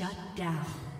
Shut down.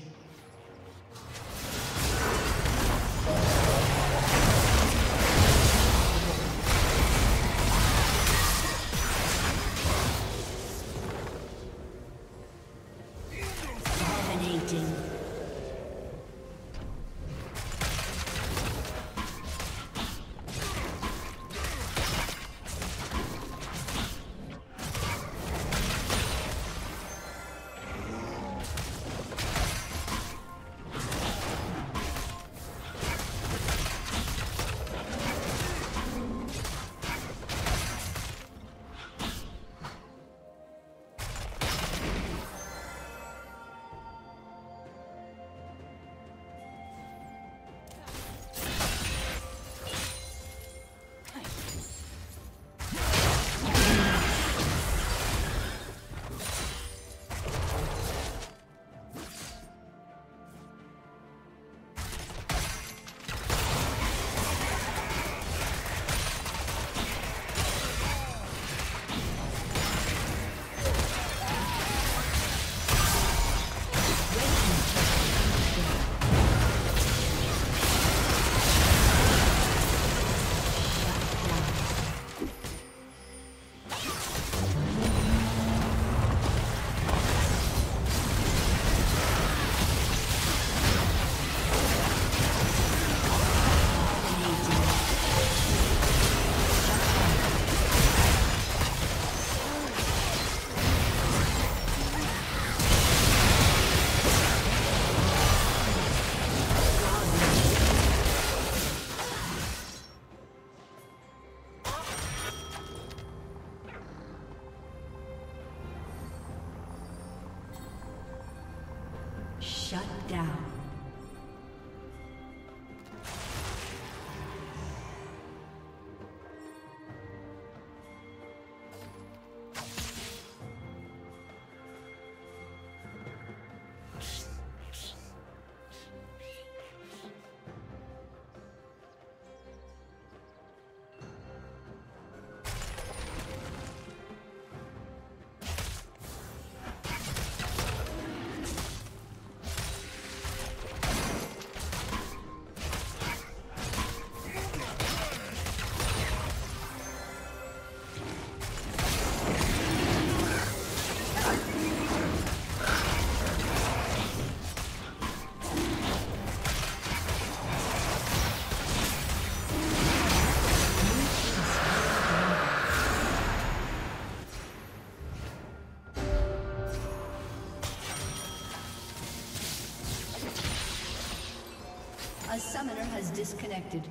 Disconnected.